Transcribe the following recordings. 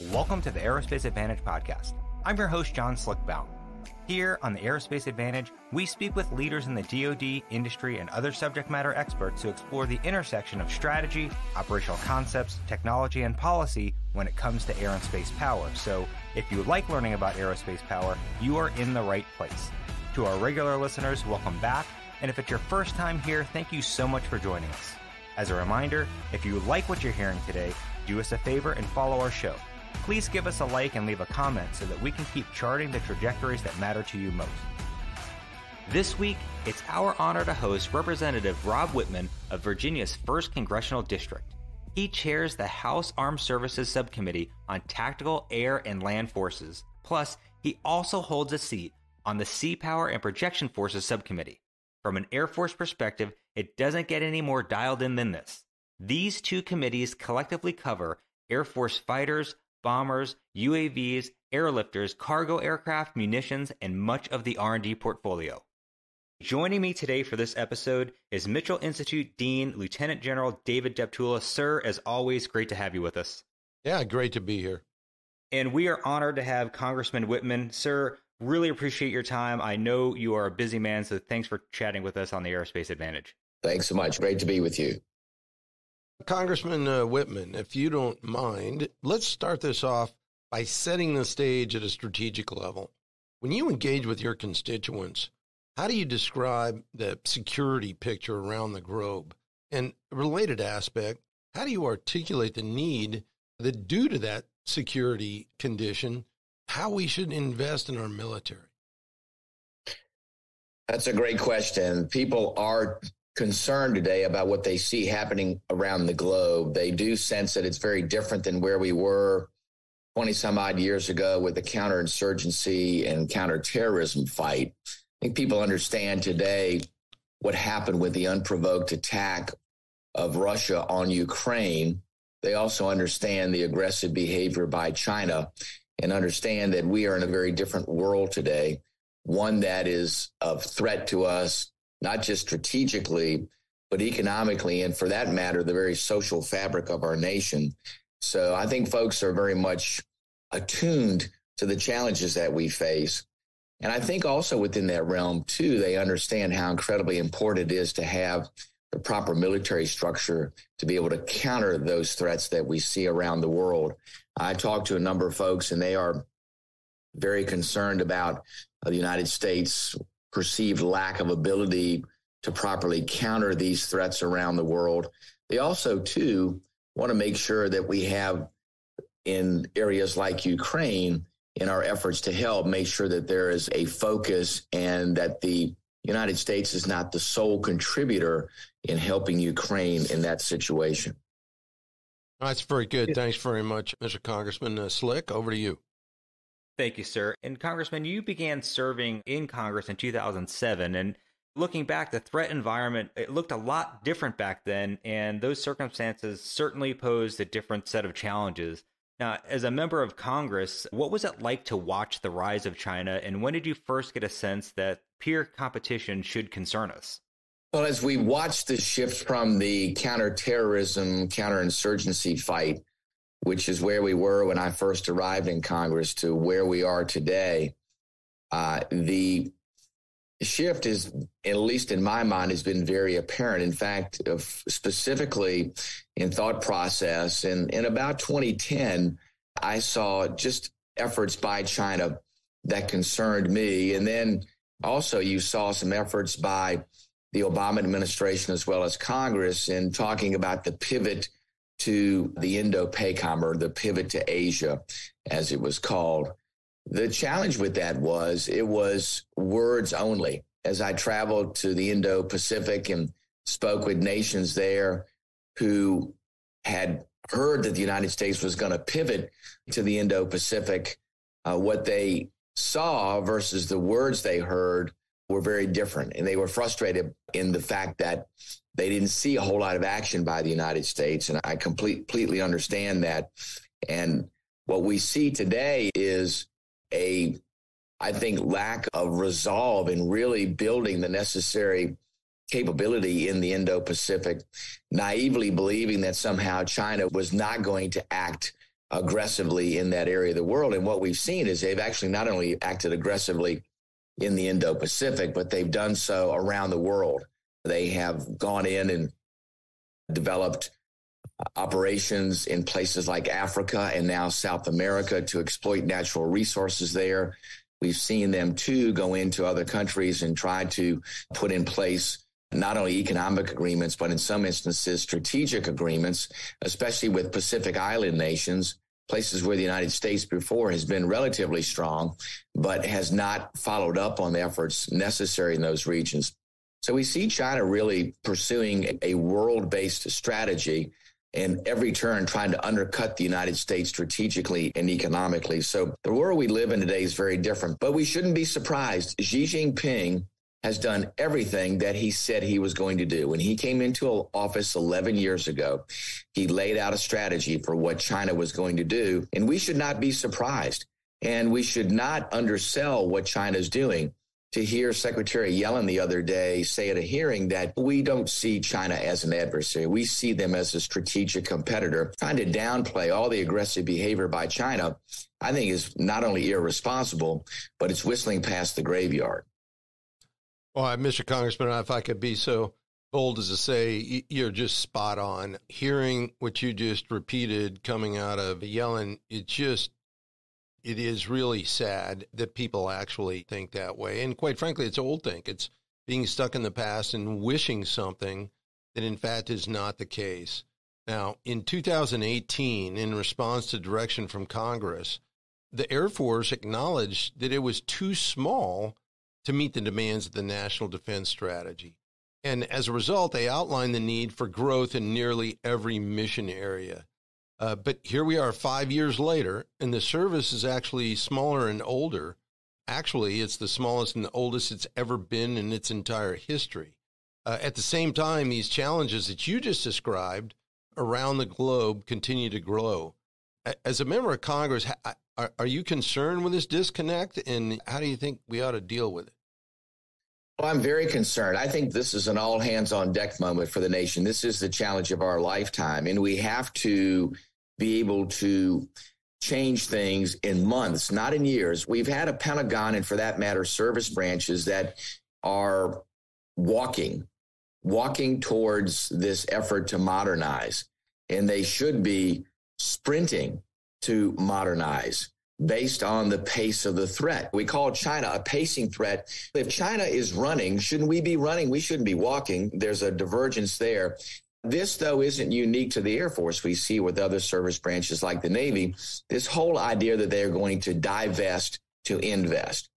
Welcome to the Aerospace Advantage podcast. I'm your host, John Slick Baum. Here on the Aerospace Advantage, we speak with leaders in the DoD, industry, and other subject matter experts to explore the intersection of strategy, operational concepts, technology, and policy when it comes to air and space power. So, if you like learning about aerospace power, you are in the right place. To our regular listeners, welcome back. And if it's your first time here, thank you so much for joining us. As a reminder, if you like what you're hearing today, do us a favor and follow our show. Please give us a like and leave a comment so that we can keep charting the trajectories that matter to you most. This week, it's our honor to host Representative Rob Wittman of Virginia's 1st Congressional District. He chairs the House Armed Services Subcommittee on Tactical Air and Land Forces. Plus, he also holds a seat on the Sea Power and Projection Forces Subcommittee. From an Air Force perspective, it doesn't get any more dialed in than this. These two committees collectively cover Air Force fighters, bombers, UAVs, airlifters, cargo aircraft, munitions, and much of the R&D portfolio. Joining me today for this episode is Mitchell Institute Dean Lieutenant General David Deptula. Sir, as always, great to have you with us. Yeah, great to be here. And we are honored to have Congressman Wittman. Sir, really appreciate your time. I know you are a busy man, so thanks for chatting with us on the Aerospace Advantage. Thanks so much. Great to be with you. Congressman uh, Wittman, if you don't mind, let's start this off by setting the stage at a strategic level. When you engage with your constituents, how do you describe the security picture around the globe? And related aspect, how do you articulate the need that due to that security condition, how we should invest in our military? That's a great question. People are concerned today about what they see happening around the globe. They do sense that it's very different than where we were 20 some odd years ago with the counterinsurgency and counterterrorism fight. I think people understand today what happened with the unprovoked attack of Russia on Ukraine. They also understand the aggressive behavior by China and understand that we are in a very different world today, one that is of threat to us not just strategically, but economically, and for that matter, the very social fabric of our nation. So I think folks are very much attuned to the challenges that we face. And I think also within that realm, too, they understand how incredibly important it is to have the proper military structure to be able to counter those threats that we see around the world. I talked to a number of folks, and they are very concerned about the United States perceived lack of ability to properly counter these threats around the world. They also, too, want to make sure that we have in areas like Ukraine, in our efforts to help, make sure that there is a focus and that the United States is not the sole contributor in helping Ukraine in that situation. That's very good. Thanks very much, Mr. Congressman uh, Slick. Over to you. Thank you, sir. And Congressman, you began serving in Congress in 2007. And looking back, the threat environment, it looked a lot different back then. And those circumstances certainly posed a different set of challenges. Now, as a member of Congress, what was it like to watch the rise of China? And when did you first get a sense that peer competition should concern us? Well, as we watched the shift from the counterterrorism, counterinsurgency fight which is where we were when I first arrived in Congress to where we are today. Uh, the shift is, at least in my mind, has been very apparent. In fact, uh, specifically in thought process, and in about 2010, I saw just efforts by China that concerned me, and then also you saw some efforts by the Obama administration as well as Congress in talking about the pivot to the Indo-PACOM or the pivot to Asia, as it was called. The challenge with that was it was words only. As I traveled to the Indo-Pacific and spoke with nations there who had heard that the United States was going to pivot to the Indo-Pacific, uh, what they saw versus the words they heard were very different. And they were frustrated in the fact that they didn't see a whole lot of action by the United States. And I complete, completely understand that. And what we see today is a, I think, lack of resolve in really building the necessary capability in the Indo Pacific, naively believing that somehow China was not going to act aggressively in that area of the world. And what we've seen is they've actually not only acted aggressively in the Indo Pacific, but they've done so around the world. They have gone in and developed operations in places like Africa and now South America to exploit natural resources there. We've seen them too go into other countries and try to put in place not only economic agreements, but in some instances, strategic agreements, especially with Pacific Island nations, places where the United States before has been relatively strong, but has not followed up on the efforts necessary in those regions. So we see China really pursuing a world based strategy and every turn trying to undercut the United States strategically and economically. So the world we live in today is very different, but we shouldn't be surprised. Xi Jinping has done everything that he said he was going to do. When he came into office 11 years ago, he laid out a strategy for what China was going to do, and we should not be surprised. And we should not undersell what China is doing to hear Secretary Yellen the other day say at a hearing that we don't see China as an adversary. We see them as a strategic competitor. Trying to downplay all the aggressive behavior by China, I think is not only irresponsible, but it's whistling past the graveyard. Well, Mr. Congressman, if I could be so bold as to say, you're just spot on. Hearing what you just repeated coming out of Yellen, it just it is really sad that people actually think that way. And quite frankly, it's old think. It's being stuck in the past and wishing something that in fact is not the case. Now, in 2018, in response to direction from Congress, the Air Force acknowledged that it was too small to meet the demands of the National Defense Strategy. And as a result, they outlined the need for growth in nearly every mission area. Uh, but here we are five years later, and the service is actually smaller and older. Actually, it's the smallest and the oldest it's ever been in its entire history. Uh, at the same time, these challenges that you just described around the globe continue to grow. As a member of Congress, are, are you concerned with this disconnect, and how do you think we ought to deal with it? Well, I'm very concerned. I think this is an all hands on deck moment for the nation. This is the challenge of our lifetime, and we have to be able to change things in months, not in years. We've had a Pentagon and for that matter, service branches that are walking, walking towards this effort to modernize. And they should be sprinting to modernize based on the pace of the threat. We call China a pacing threat. If China is running, shouldn't we be running? We shouldn't be walking. There's a divergence there. This, though, isn't unique to the Air Force. We see with other service branches like the Navy, this whole idea that they're going to divest to invest.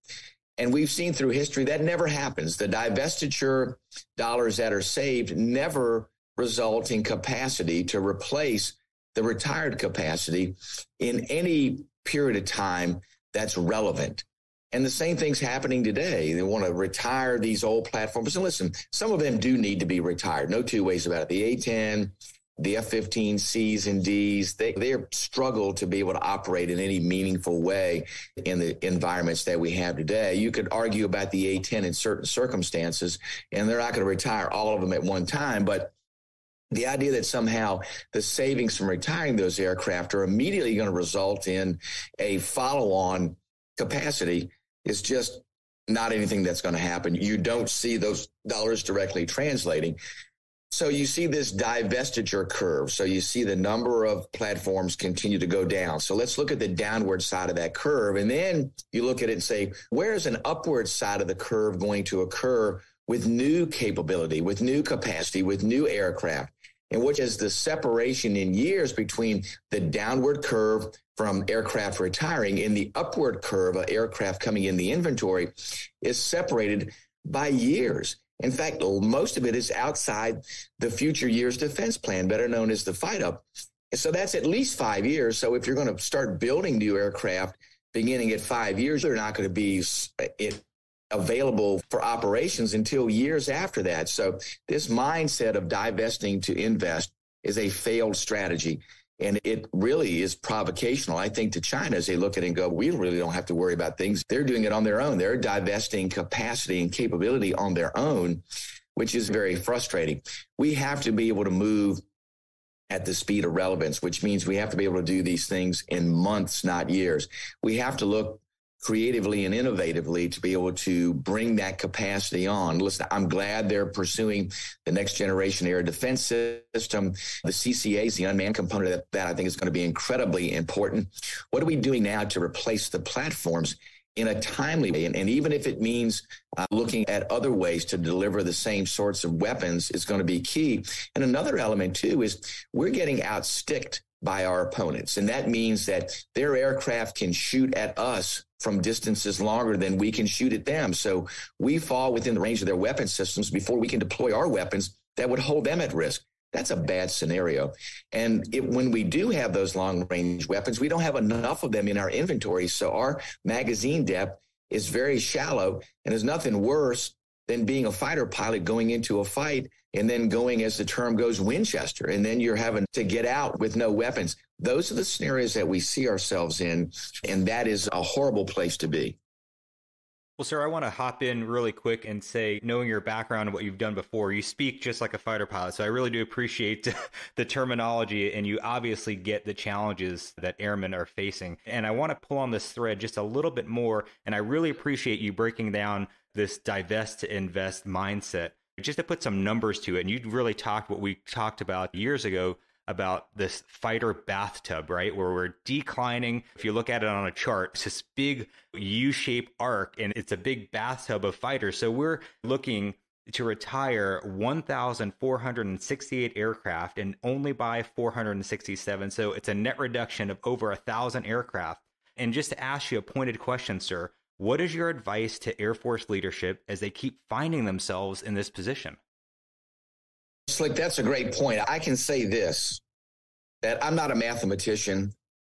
And we've seen through history that never happens. The divestiture dollars that are saved never result in capacity to replace the retired capacity in any period of time that's relevant. And the same thing's happening today. They want to retire these old platforms. And listen, some of them do need to be retired. No two ways about it. The A10, the F-15Cs and Ds, they, they struggle to be able to operate in any meaningful way in the environments that we have today. You could argue about the A10 in certain circumstances, and they're not going to retire all of them at one time. But the idea that somehow the savings from retiring those aircraft are immediately going to result in a follow-on capacity is just not anything that's going to happen. You don't see those dollars directly translating. So you see this divestiture curve. So you see the number of platforms continue to go down. So let's look at the downward side of that curve. And then you look at it and say, where is an upward side of the curve going to occur with new capability, with new capacity, with new aircraft? And which is the separation in years between the downward curve from aircraft retiring and the upward curve of aircraft coming in the inventory is separated by years. In fact, most of it is outside the future years defense plan, better known as the FYDP. So that's at least five years. So if you're going to start building new aircraft beginning at five years, they're not going to be available for operations until years after that. So this mindset of divesting to invest is a failed strategy. And it really is provocational, I think, to China as they look at it and go, we really don't have to worry about things. They're doing it on their own. They're divesting capacity and capability on their own, which is very frustrating. We have to be able to move at the speed of relevance, which means we have to be able to do these things in months, not years. We have to look creatively and innovatively to be able to bring that capacity on. Listen, I'm glad they're pursuing the next generation air defense system. The CCA is the unmanned component of that I think is going to be incredibly important. What are we doing now to replace the platforms? in a timely way. And, and even if it means uh, looking at other ways to deliver the same sorts of weapons is going to be key. And another element too is we're getting outsticked by our opponents. And that means that their aircraft can shoot at us from distances longer than we can shoot at them. So we fall within the range of their weapon systems before we can deploy our weapons that would hold them at risk. That's a bad scenario. And it, when we do have those long range weapons, we don't have enough of them in our inventory. So our magazine depth is very shallow. And there's nothing worse than being a fighter pilot going into a fight and then going, as the term goes, Winchester. And then you're having to get out with no weapons. Those are the scenarios that we see ourselves in. And that is a horrible place to be. Well, sir, I want to hop in really quick and say, knowing your background and what you've done before, you speak just like a fighter pilot. So I really do appreciate the terminology, and you obviously get the challenges that airmen are facing. And I want to pull on this thread just a little bit more, and I really appreciate you breaking down this divest to invest mindset. Just to put some numbers to it, and you really talked what we talked about years ago about this fighter bathtub, right? Where we're declining. If you look at it on a chart, it's this big U shaped arc and it's a big bathtub of fighters. So we're looking to retire 1,468 aircraft and only buy 467. So it's a net reduction of over a thousand aircraft. And just to ask you a pointed question, sir, what is your advice to Air Force leadership as they keep finding themselves in this position? Slick, that's a great point. I can say this that I'm not a mathematician,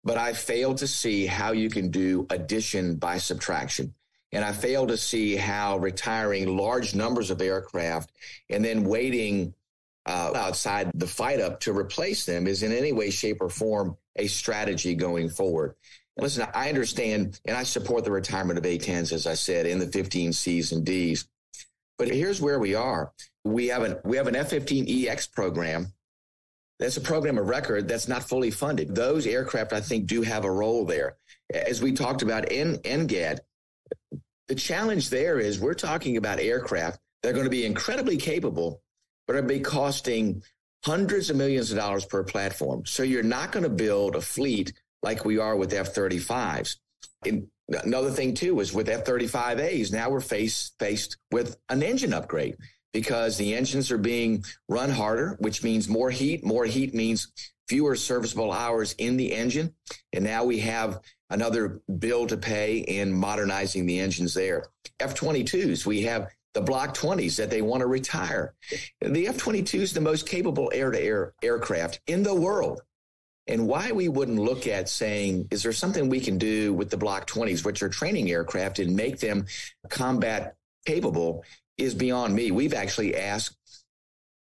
but I fail to see how you can do addition by subtraction. And I fail to see how retiring large numbers of aircraft and then waiting uh, outside the FYDP to replace them is in any way, shape, or form a strategy going forward. Listen, I understand and I support the retirement of A-10s, as I said, in the 15 Cs and Ds. But here's where we are. We have an we have an F-15EX program. That's a program of record that's not fully funded. Those aircraft, I think, do have a role there. As we talked about in NGAD, the challenge there is we're talking about aircraft that are going to be incredibly capable, but are be costing hundreds of millions of dollars per platform. So you're not going to build a fleet like we are with F-35s. And another thing too is with F-35As, now we're faced faced with an engine upgrade because the engines are being run harder, which means more heat. More heat means fewer serviceable hours in the engine. And now we have another bill to pay in modernizing the engines there. F 22s, we have the Block 20s that they want to retire. The F 22 is the most capable air to air aircraft in the world. And why we wouldn't look at saying, is there something we can do with the Block 20s, which are training aircraft, and make them combat capable is beyond me. We've actually asked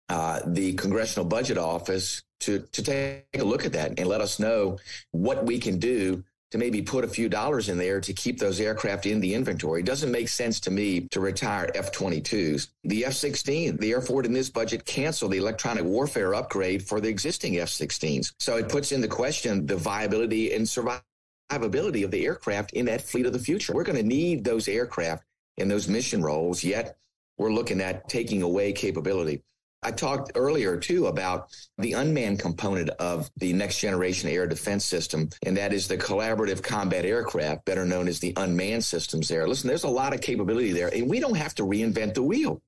uh, the Congressional Budget Office to, to take a look at that and let us know what we can do to maybe put a few dollars in there to keep those aircraft in the inventory. It doesn't make sense to me to retire F 22s. The F 16, the Air Force in this budget canceled the electronic warfare upgrade for the existing F 16s. So it puts into question the viability and survivability of the aircraft in that fleet of the future. We're going to need those aircraft in those mission roles, yet we're looking at taking away capability. I talked earlier too about the unmanned component of the next generation air defense system, and that is the collaborative combat aircraft, better known as the unmanned systems there. Listen, there's a lot of capability there, and we don't have to reinvent the wheel.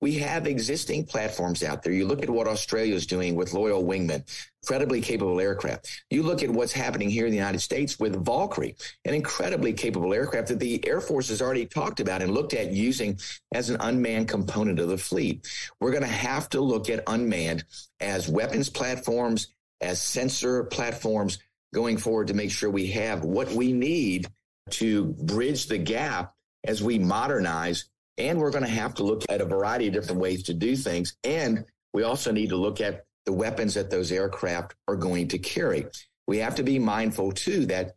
We have existing platforms out there. You look at what Australia is doing with Loyal Wingman, incredibly capable aircraft. You look at what's happening here in the United States with Valkyrie, an incredibly capable aircraft that the Air Force has already talked about and looked at using as an unmanned component of the fleet. We're going to have to look at unmanned as weapons platforms, as sensor platforms going forward to make sure we have what we need to bridge the gap as we modernize and we're going to have to look at a variety of different ways to do things. And we also need to look at the weapons that those aircraft are going to carry. We have to be mindful too that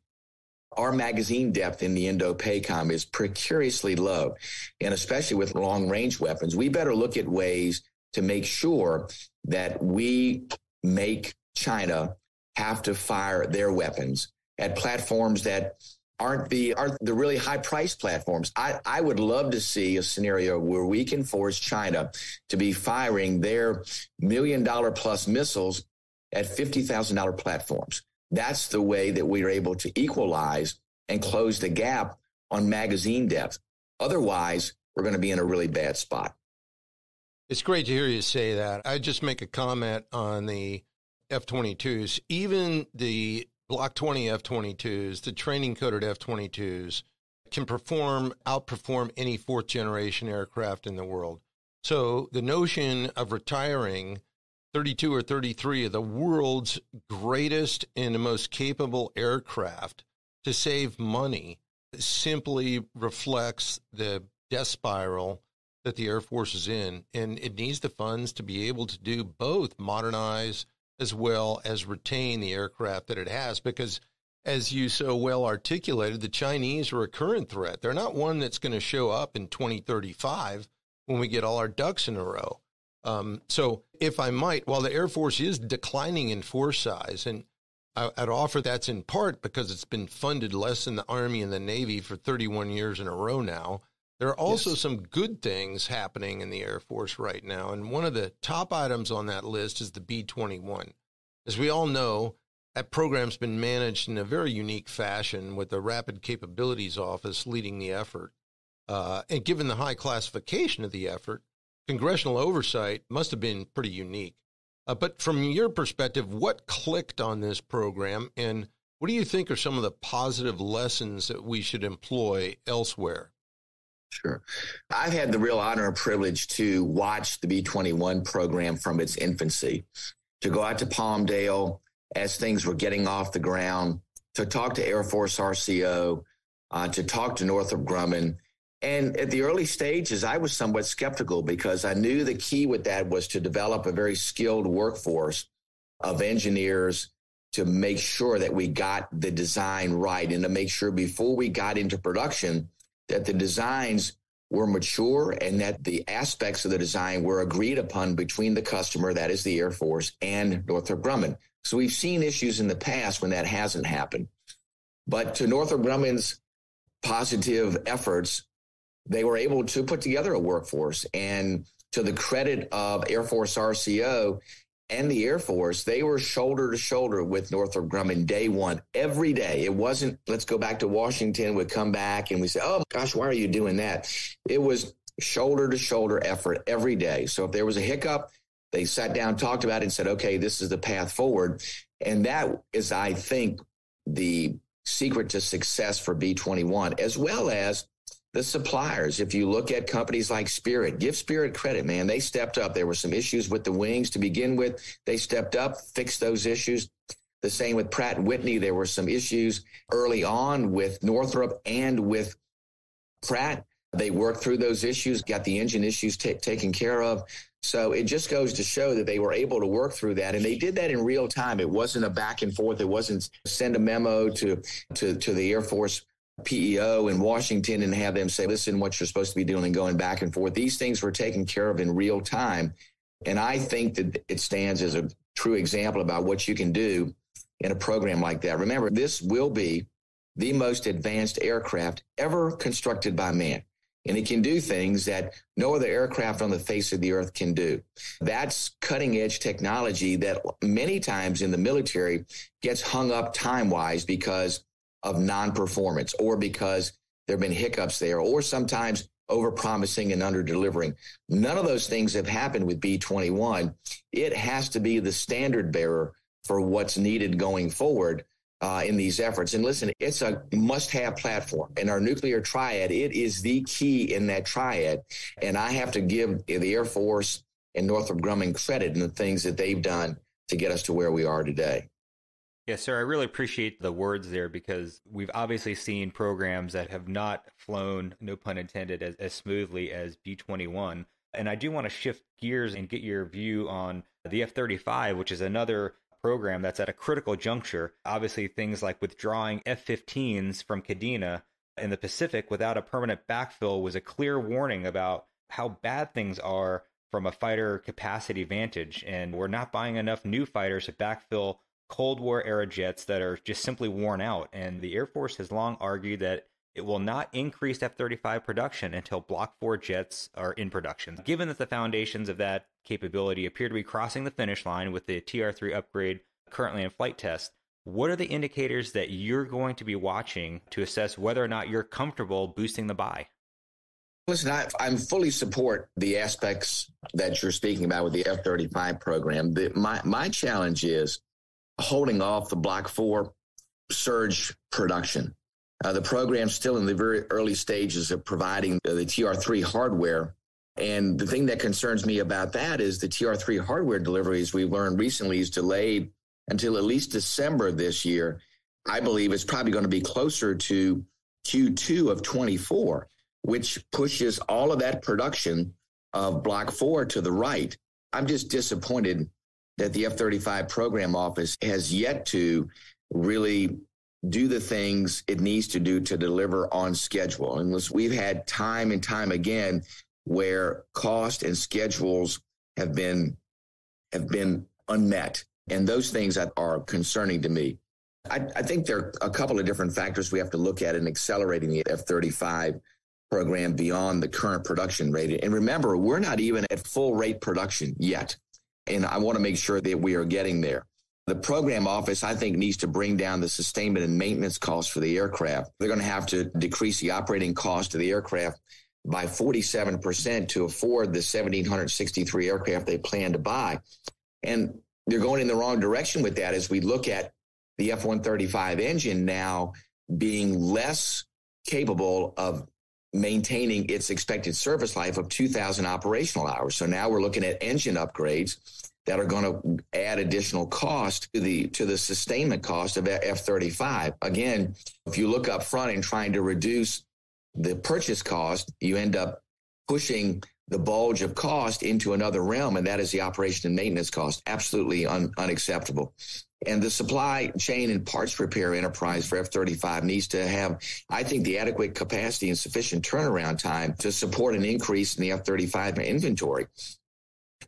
our magazine depth in the Indo-PACOM is precariously low. And especially with long range weapons, we better look at ways to make sure that we make China have to fire their weapons at platforms that aren't the aren't the really high price platforms. I, I would love to see a scenario where we can force China to be firing their million dollar plus missiles at fifty thousand dollar platforms. That's the way that we are able to equalize and close the gap on magazine depth. Otherwise, we're going to be in a really bad spot. It's great to hear you say that. I just make a comment on the F 22s. Even the Block 20 F 22s, the training coded F 22s, can perform, outperform any fourth generation aircraft in the world. So the notion of retiring 32 or 33 of the world's greatest and most capable aircraft to save money simply reflects the death spiral that the Air Force is in. And it needs the funds to be able to do both modernize as well as retain the aircraft that it has because as you so well articulated, the Chinese are a current threat. They're not one that's going to show up in 2035 when we get all our ducks in a row. Um, so, if I might, while the Air Force is declining in force size, and I, would offer that's in part because it's been funded less than the Army and the Navy for 31 years in a row now. There are also yes. some good things happening in the Air Force right now. And one of the top items on that list is the B 21. As we all know, that program's been managed in a very unique fashion with the Rapid Capabilities Office leading the effort. Uh, and given the high classification of the effort, congressional oversight must have been pretty unique. Uh, but from your perspective, what clicked on this program, and what do you think are some of the positive lessons that we should employ elsewhere? Sure. I've had the real honor and privilege to watch the B 21 program from its infancy, to go out to Palmdale as things were getting off the ground, to talk to Air Force RCO, uh, to talk to Northrop Grumman, and at the early stages, I was somewhat skeptical because I knew the key with that was to develop a very skilled workforce of engineers to make sure that we got the design right and to make sure before we got into production that the designs were mature and that the aspects of the design were agreed upon between the customer, that is the Air Force, and Northrop Grumman. So we've seen issues in the past when that hasn't happened. But to Northrop Grumman's positive efforts, they were able to put together a workforce. And to the credit of Air Force RCO and the Air Force, they were shoulder to shoulder with Northrop Grumman day one, every day. It wasn't, let's go back to Washington, we'd come back and we say, oh gosh, why are you doing that? It was shoulder to shoulder effort every day. So if there was a hiccup, they sat down, talked about it, and said, okay, this is the path forward. And that is, I think, the secret to success for B21, as well as the suppliers. If you look at companies like Spirit, give Spirit credit, man. They stepped up. There were some issues with the wings to begin with. They stepped up, fixed those issues. The same with Pratt Whitney. There were some issues early on with Northrop and with Pratt. They worked through those issues, got the engine issues t- taken care of. So it just goes to show that they were able to work through that, and they did that in real time. It wasn't a back and forth. It wasn't send a memo to to to the Air Force PEO in Washington and have them say, listen, what you're supposed to be doing and going back and forth. These things were taken care of in real time. And I think that it stands as a true example about what you can do in a program like that. Remember, this will be the most advanced aircraft ever constructed by man. And it can do things that no other aircraft on the face of the earth can do. That's cutting edge technology that many times in the military gets hung up time wise because of non-performance or because there have been hiccups there or sometimes overpromising and under-delivering. None of those things have happened with B21. It has to be the standard bearer for what's needed going forward uh, in these efforts. And listen, it's a must-have platform. In our nuclear triad, it is the key in that triad. And I have to give the Air Force and Northrop Grumman credit in the things that they've done to get us to where we are today. Yes, sir. I really appreciate the words there because we've obviously seen programs that have not flown, no pun intended, as, as smoothly as B 21. And I do want to shift gears and get your view on the F 35, which is another program that's at a critical juncture. Obviously, things like withdrawing F 15s from Kadena in the Pacific without a permanent backfill was a clear warning about how bad things are from a fighter capacity vantage, and we're not buying enough new fighters to backfill Cold War era jets that are just simply worn out. And the Air Force has long argued that it will not increase F 35 production until Block 4 jets are in production. Given that the foundations of that capability appear to be crossing the finish line with the TR 3 upgrade currently in flight test, what are the indicators that you're going to be watching to assess whether or not you're comfortable boosting the buy? Listen, I, am fully support the aspects that you're speaking about with the F-35 program. The, my my challenge is holding off the Block Four surge production. Uh, the program's still in the very early stages of providing the, the TR3 hardware. And the thing that concerns me about that is the TR3 hardware deliveries we've learned recently is delayed until at least December this year. I believe it's probably going to be closer to Q2 of 24 which pushes all of that production of Block 4 to the right. I'm just disappointed that the F 35 program office has yet to really do the things it needs to do to deliver on schedule. And we've had time and time again where cost and schedules have been have been unmet. And those things are concerning to me. I, I think there are a couple of different factors we have to look at in accelerating the F 35 program beyond the current production rate. And remember, we're not even at full rate production yet. And I want to make sure that we are getting there. The program office, I think, needs to bring down the sustainment and maintenance costs for the aircraft. They're going to have to decrease the operating cost of the aircraft by 47% to afford the 1,763 aircraft they plan to buy. And they're going in the wrong direction with that as we look at the F 135 engine now being less capable of maintaining its expected service life of 2,000 operational hours. So now we're looking at engine upgrades that are going to add additional cost to the to the sustainment cost of F-35. Again, if you look up front and trying to reduce the purchase cost, you end up pushing the bulge of cost into another realm, and that is the operation and maintenance cost. Absolutely un- unacceptable. And the supply chain and parts repair enterprise for F 35 needs to have, I think, the adequate capacity and sufficient turnaround time to support an increase in the F 35 inventory.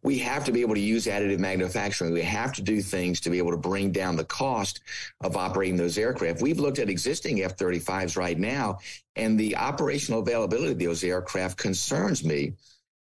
We have to be able to use additive manufacturing. We have to do things to be able to bring down the cost of operating those aircraft. We've looked at existing F 35s right now, and the operational availability of those aircraft concerns me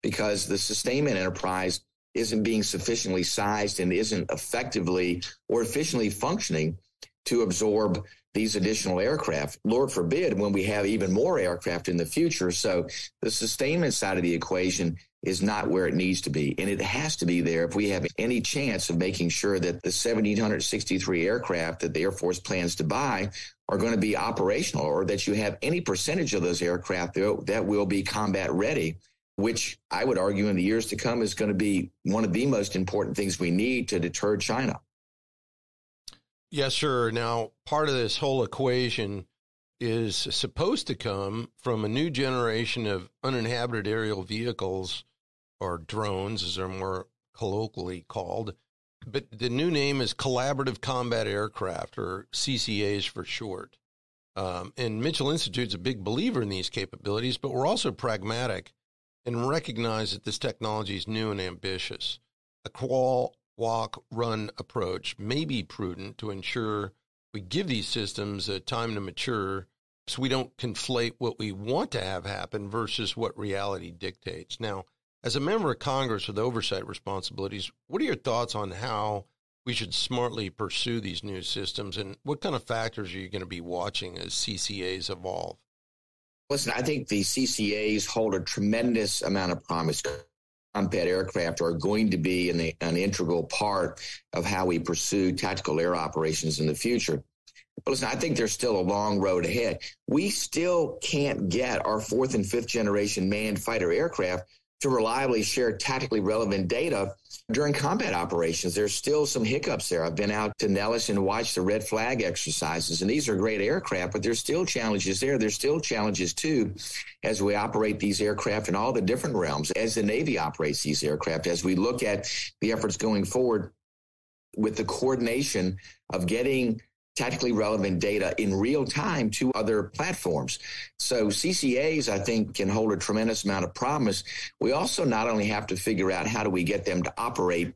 because the sustainment enterprise isn't being sufficiently sized and isn't effectively or efficiently functioning to absorb these additional aircraft. Lord forbid when we have even more aircraft in the future. So the sustainment side of the equation is not where it needs to be. And it has to be there if we have any chance of making sure that the 1,763 aircraft that the Air Force plans to buy are going to be operational or that you have any percentage of those aircraft that will be combat ready which I would argue in the years to come is going to be one of the most important things we need to deter China. Yes, sir. Now, part of this whole equation is supposed to come from a new generation of uninhabited aerial vehicles or drones, as they're more colloquially called. But the new name is Collaborative Combat Aircraft, or CCAs for short. Um, and Mitchell Institute's a big believer in these capabilities, but we're also pragmatic and recognize that this technology is new and ambitious. A crawl, walk, run approach may be prudent to ensure we give these systems a time to mature so we don't conflate what we want to have happen versus what reality dictates. Now, as a member of Congress with oversight responsibilities, what are your thoughts on how we should smartly pursue these new systems and what kind of factors are you going to be watching as CCAs evolve? Listen, I think the CCAs hold a tremendous amount of promise. Combat aircraft are going to be an, an integral part of how we pursue tactical air operations in the future. But listen, I think there's still a long road ahead. We still can't get our fourth and fifth generation manned fighter aircraft to reliably share tactically relevant data during combat operations. There's still some hiccups there. I've been out to Nellis and watched the red flag exercises, and these are great aircraft, but there's still challenges there. There's still challenges too as we operate these aircraft in all the different realms, as the Navy operates these aircraft, as we look at the efforts going forward with the coordination of getting tactically relevant data in real time to other platforms. So CCAs, I think, can hold a tremendous amount of promise. We also not only have to figure out how do we get them to operate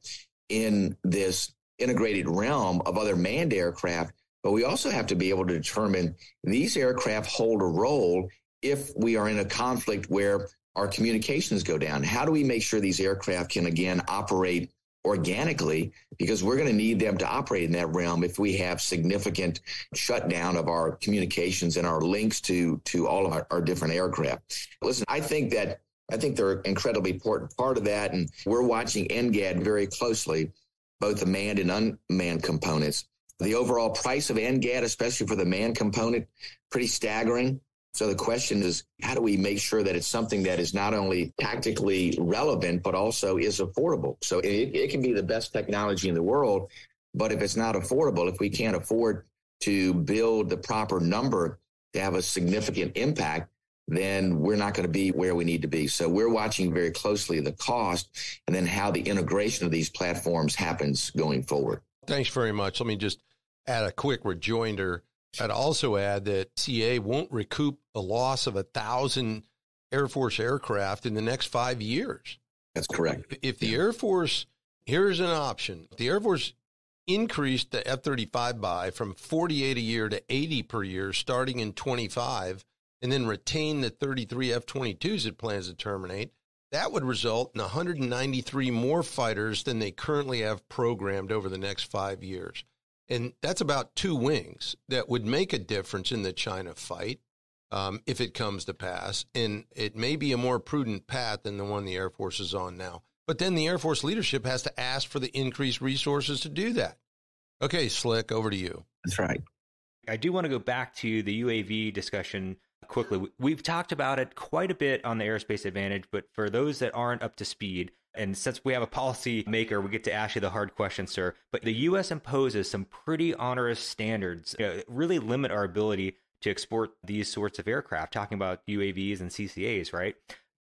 in this integrated realm of other manned aircraft, but we also have to be able to determine these aircraft hold a role if we are in a conflict where our communications go down. How do we make sure these aircraft can again operate organically because we're going to need them to operate in that realm if we have significant shutdown of our communications and our links to to all of our, our different aircraft. Listen, I think that I think they're an incredibly important part of that, and we're watching NGAD very closely, both the manned and unmanned components. The overall price of NGAD, especially for the manned component, pretty staggering. So the question is, how do we make sure that it's something that is not only tactically relevant, but also is affordable? So it, it can be the best technology in the world, but if it's not affordable, if we can't afford to build the proper number to have a significant impact, then we're not going to be where we need to be. So we're watching very closely the cost and then how the integration of these platforms happens going forward. Thanks very much. Let me just add a quick rejoinder I'd also add that CCA won't recoup a loss of a thousand Air Force aircraft in the next five years. That's correct. If, if the yeah. Air Force, here's an option. If the Air Force increased the F 35 buy from 48 a year to 80 per year starting in 25, and then retain the 33 F 22s it plans to terminate, that would result in 193 more fighters than they currently have programmed over the next five years. And that's about two wings that would make a difference in the China fight um, if it comes to pass. And it may be a more prudent path than the one the Air Force is on now. But then the Air Force leadership has to ask for the increased resources to do that. Okay, Slick, over to you. That's right. I do want to go back to the UAV discussion quickly. We've talked about it quite a bit on the Aerospace Advantage, but for those that aren't up to speed, and since we have a policy maker, we get to ask you the hard question, sir. But the U.S. imposes some pretty onerous standards, uh, really limit our ability to export these sorts of aircraft, talking about UAVs and CCAs, right?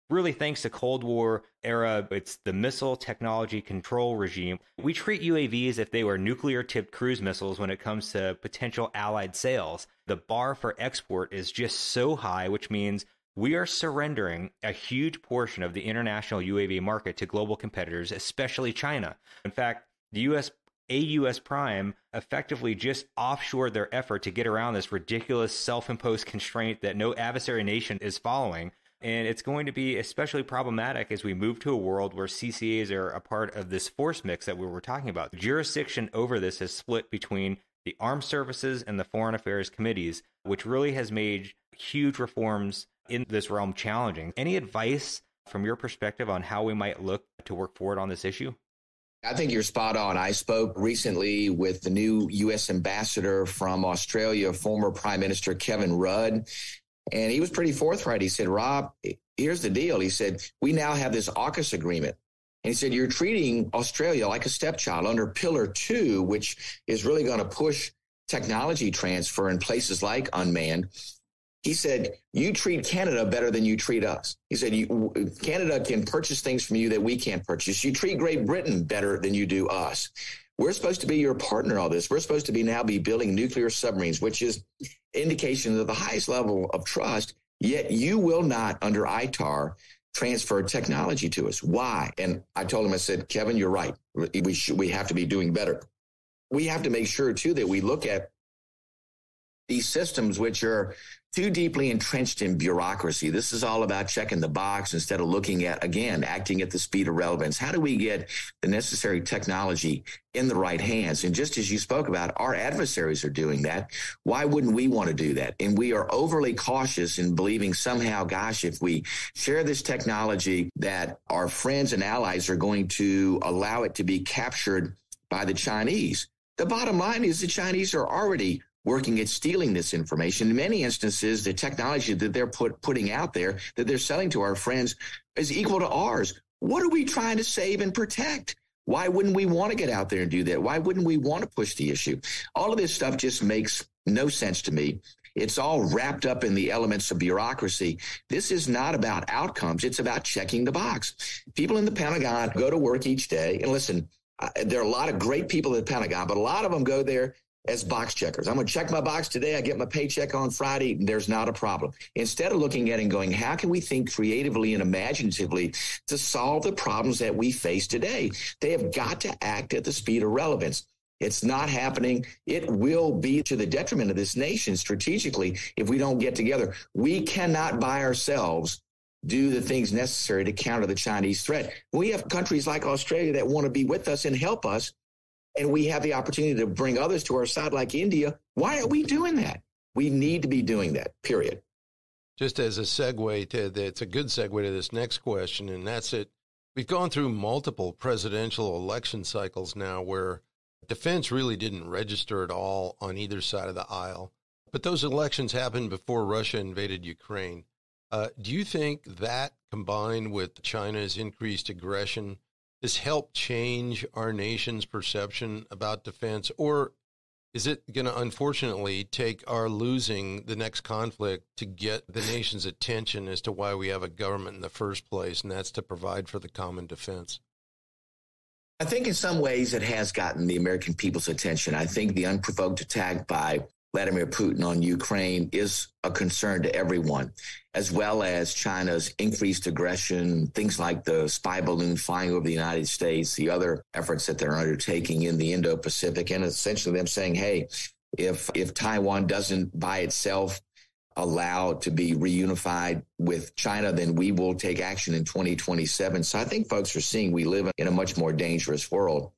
Really, thanks to Cold War era, it's the missile technology control regime. We treat UAVs if they were nuclear tipped cruise missiles when it comes to potential allied sales. The bar for export is just so high, which means we are surrendering a huge portion of the international UAV market to global competitors, especially China. In fact, the US AUS Prime effectively just offshored their effort to get around this ridiculous self imposed constraint that no adversary nation is following. And it's going to be especially problematic as we move to a world where CCAs are a part of this force mix that we were talking about. Jurisdiction over this is split between the armed services and the foreign affairs committees, which really has made huge reforms in this realm challenging. Any advice from your perspective on how we might look to work forward on this issue? I think you're spot on. I spoke recently with the new U.S. ambassador from Australia, former Prime Minister Kevin Rudd, and he was pretty forthright. He said, Rob, here's the deal. He said, we now have this AUKUS agreement. And he said, you're treating Australia like a stepchild under Pillar 2, which is really going to push technology transfer in places like unmanned. He said, You treat Canada better than you treat us. He said, Canada can purchase things from you that we can't purchase. You treat Great Britain better than you do us. We're supposed to be your partner in all this. We're supposed to be now be building nuclear submarines, which is indication of the highest level of trust. Yet you will not, under ITAR, transfer technology to us. Why? And I told him, I said, Kevin, you're right. We should, we have to be doing better. We have to make sure too that we look at these systems, which are too deeply entrenched in bureaucracy. This is all about checking the box instead of looking at, again, acting at the speed of relevance. How do we get the necessary technology in the right hands? And just as you spoke about, our adversaries are doing that. Why wouldn't we want to do that? And we are overly cautious in believing somehow, gosh, if we share this technology, that our friends and allies are going to allow it to be captured by the Chinese. The bottom line is the Chinese are already working at stealing this information. In many instances, the technology that they're put, putting out there that they're selling to our friends is equal to ours. What are we trying to save and protect? Why wouldn't we want to get out there and do that? Why wouldn't we want to push the issue? All of this stuff just makes no sense to me. It's all wrapped up in the elements of bureaucracy. This is not about outcomes. It's about checking the box. People in the Pentagon go to work each day and listen, uh, there are a lot of great people at the Pentagon, but a lot of them go there as box checkers. I'm going to check my box today. I get my paycheck on Friday. There's not a problem. Instead of looking at it and going, how can we think creatively and imaginatively to solve the problems that we face today? They have got to act at the speed of relevance. It's not happening. It will be to the detriment of this nation strategically if we don't get together. We cannot by ourselves do the things necessary to counter the Chinese threat. We have countries like Australia that want to be with us and help us and we have the opportunity to bring others to our side like India, why are we doing that? We need to be doing that, period. Just as a segue to the, it's a good segue to this next question, and that's it. We've gone through multiple presidential election cycles now where defense really didn't register at all on either side of the aisle. But those elections happened before Russia invaded Ukraine. Uh, do you think that combined with China's increased aggression has helped change our nation's perception about defense? Or is it going to unfortunately take our losing the next conflict to get the nation's attention as to why we have a government in the first place, and that's to provide for the common defense? I think in some ways it has gotten the American people's attention. I think the unprovoked attack by Vladimir Putin on Ukraine is a concern to everyone, as well as China's increased aggression, things like the spy balloon flying over the United States, the other efforts that they're undertaking in the Indo-Pacific, and essentially them saying, hey, if if Taiwan doesn't by itself allow to be reunified with China, then we will take action in 2027. So I think folks are seeing we live in a much more dangerous world.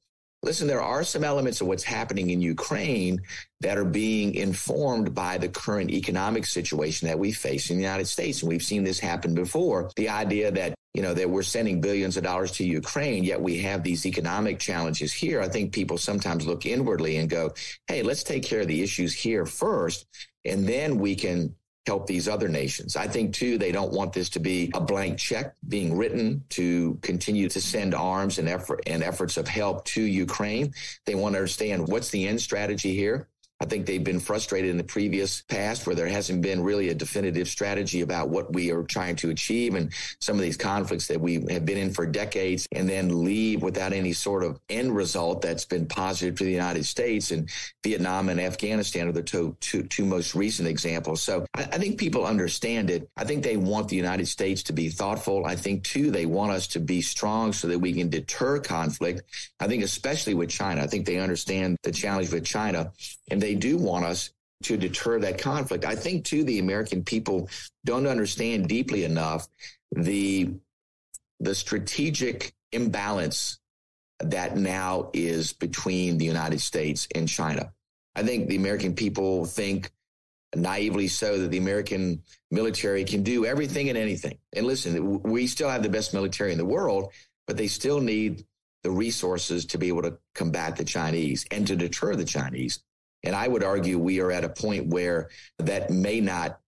Listen, there are some elements of what's happening in Ukraine that are being informed by the current economic situation that we face in the United States. And we've seen this happen before. The idea that, you know, that we're sending billions of dollars to Ukraine, yet we have these economic challenges here. I think people sometimes look inwardly and go, hey, let's take care of the issues here first. And then we can help these other nations. I think too, they don't want this to be a blank check being written to continue to send arms and effort and efforts of help to Ukraine. They want to understand what's the end strategy here. I think they've been frustrated in the previous past where there hasn't been really a definitive strategy about what we are trying to achieve and some of these conflicts that we have been in for decades and then leave without any sort of end result that's been positive to the United States and Vietnam and Afghanistan are the two, two, two most recent examples. So I, I think people understand it. I think they want the United States to be thoughtful. I think too, they want us to be strong so that we can deter conflict. I think especially with China, I think they understand the challenge with China and they do want us to deter that conflict. I think too the American people don't understand deeply enough the the strategic imbalance that now is between the United States and China. I think the American people think naively so that the American military can do everything and anything. And listen, we still have the best military in the world, but they still need the resources to be able to combat the Chinese and to deter the Chinese. And I would argue we are at a point where that may not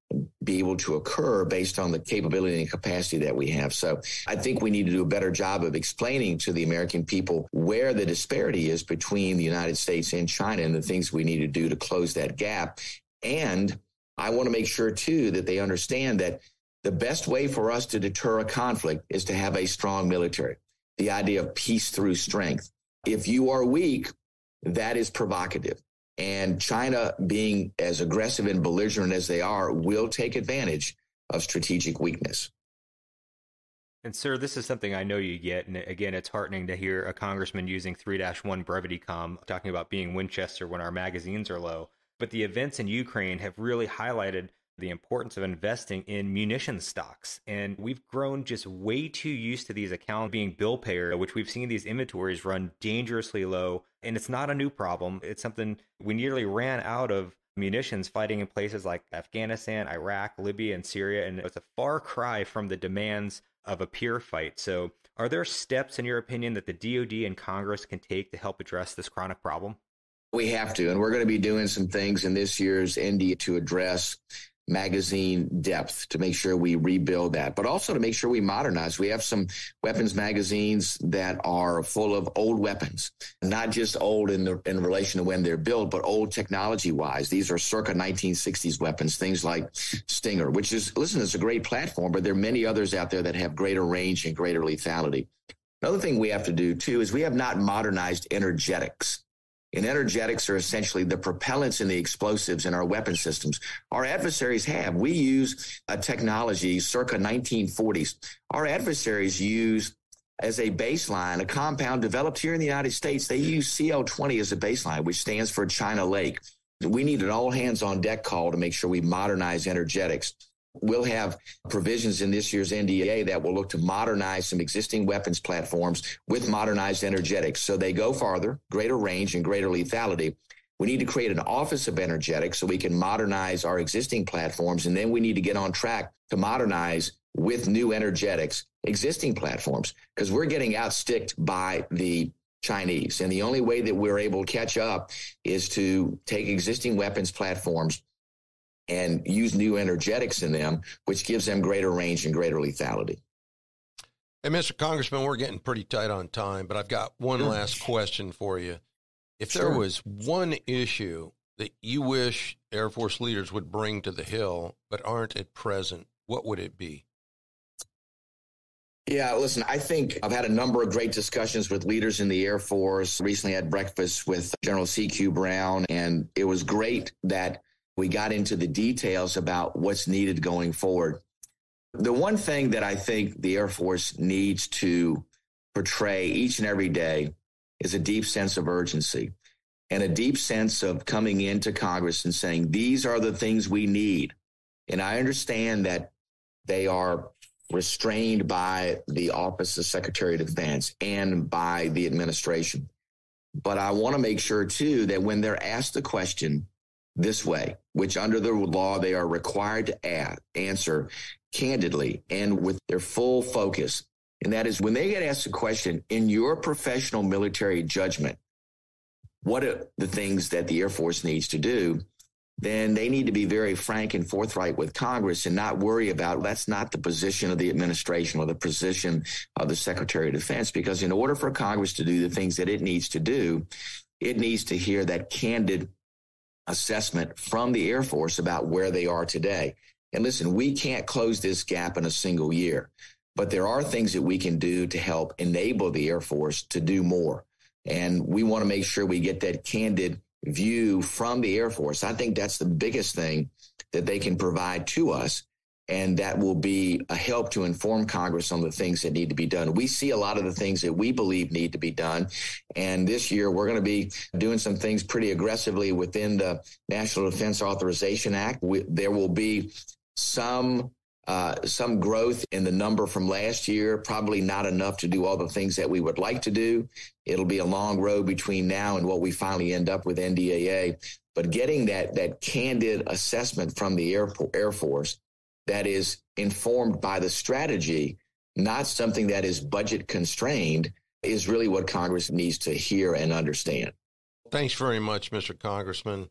be able to occur based on the capability and capacity that we have. So I think we need to do a better job of explaining to the American people where the disparity is between the United States and China and the things we need to do to close that gap. And I want to make sure too that they understand that the best way for us to deter a conflict is to have a strong military. The idea of peace through strength. If you are weak, that is provocative. And China, being as aggressive and belligerent as they are, will take advantage of strategic weakness. And, sir, this is something I know you get. And again, it's heartening to hear a congressman using 3 1 brevity com talking about being Winchester when our magazines are low. But the events in Ukraine have really highlighted the importance of investing in munition stocks. And we've grown just way too used to these accounts being bill payer, which we've seen these inventories run dangerously low. And it's not a new problem. It's something we nearly ran out of munitions fighting in places like Afghanistan, Iraq, Libya, and Syria. And it's a far cry from the demands of a peer fight. So, are there steps, in your opinion, that the DoD and Congress can take to help address this chronic problem? We have to, and we're going to be doing some things in this year's NDAA to address magazine depth to make sure we rebuild that, but also to make sure we modernize. We have some weapons magazines that are full of old weapons, not just old in the, in relation to when they're built, but old technology wise. These are circa 1960s weapons, things like Stinger, which is, listen, it's a great platform, but there are many others out there that have greater range and greater lethality. Another thing we have to do too is we have not modernized energetics. And energetics are essentially the propellants and the explosives in our weapon systems. Our adversaries have. We use a technology circa 1940s. Our adversaries use as a baseline, a compound developed here in the United States. They use CL20 as a baseline, which stands for China Lake. We need an all hands on deck call to make sure we modernize energetics. We'll have provisions in this year's NDA that will look to modernize some existing weapons platforms with modernized energetics. So they go farther, greater range and greater lethality. We need to create an office of energetics so we can modernize our existing platforms. And then we need to get on track to modernize with new energetics existing platforms because we're getting outsticked by the Chinese. And the only way that we're able to catch up is to take existing weapons platforms and use new energetics in them, which gives them greater range and greater lethality. Hey, Mr. Congressman, we're getting pretty tight on time, but I've got one sure. last question for you. If sure. there was one issue that you wish Air Force leaders would bring to the Hill but aren't at present, what would it be? Yeah, listen, I think I've had a number of great discussions with leaders in the Air Force. Recently had breakfast with General CQ Brown, and it was great that we got into the details about what's needed going forward. The one thing that I think the Air Force needs to portray each and every day is a deep sense of urgency and a deep sense of coming into Congress and saying, these are the things we need. And I understand that they are restrained by the Office of Secretary of Defense and by the administration. But I want to make sure, too, that when they're asked the question this way, which under the law they are required to add, answer candidly and with their full focus, and that is when they get asked a question in your professional military judgment, what are the things that the Air Force needs to do? then they need to be very frank and forthright with Congress and not worry about that's not the position of the administration or the position of the Secretary of Defense. Because in order for Congress to do the things that it needs to do, it needs to hear that candid assessment from the Air Force about where they are today. And listen, we can't close this gap in a single year, but there are things that we can do to help enable the Air Force to do more. And we want to make sure we get that candid view from the Air Force. I think that's the biggest thing that they can provide to us. And that will be a help to inform Congress on the things that need to be done. We see a lot of the things that we believe need to be done. And this year, we're going to be doing some things pretty aggressively within the National Defense Authorization Act. We, there will be some uh, some growth in the number from last year, probably not enough to do all the things that we would like to do. It'll be a long road between now and what we finally end up with NDAA. But getting that that candid assessment from the Air, Air Force that is informed by the strategy, not something that is budget constrained, is really what Congress needs to hear and understand. Thanks very much, Mr. Congressman.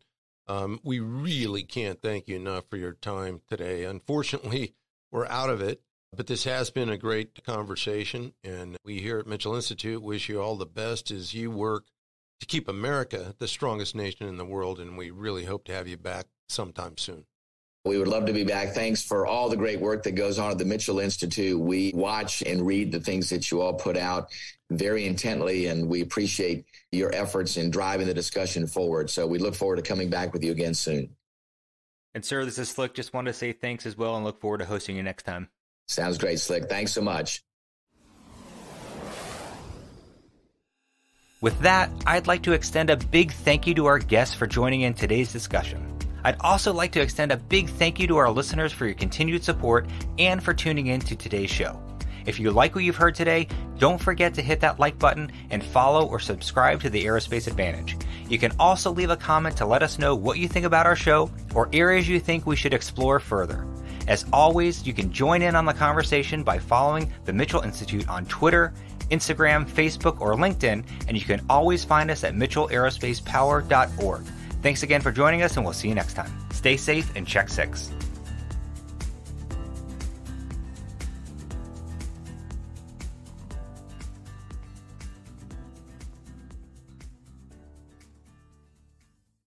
Um, we really can't thank you enough for your time today. Unfortunately, we're out of it. But this has been a great conversation, and we here at Mitchell Institute wish you all the best as you work to keep America the strongest nation in the world. And we really hope to have you back sometime soon. We would love to be back. Thanks for all the great work that goes on at the Mitchell Institute. We watch and read the things that you all put out very intently, and we appreciate your efforts in driving the discussion forward. So we look forward to coming back with you again soon. And sir, this is Slick. Just wanted to say thanks as well and look forward to hosting you next time. Sounds great, Slick. Thanks so much. With that, I'd like to extend a big thank you to our guests for joining in today's discussion. I'd also like to extend a big thank you to our listeners for your continued support and for tuning in to today's show. If you like what you've heard today, don't forget to hit that like button and follow or subscribe to the Aerospace Advantage. You can also leave a comment to let us know what you think about our show or areas you think we should explore further. As always, you can join in on the conversation by following the Mitchell Institute on Twitter, Instagram, Facebook, or LinkedIn, and you can always find us at mitchellaerospacepower.org. Thanks again for joining us, and we'll see you next time. Stay safe and check six.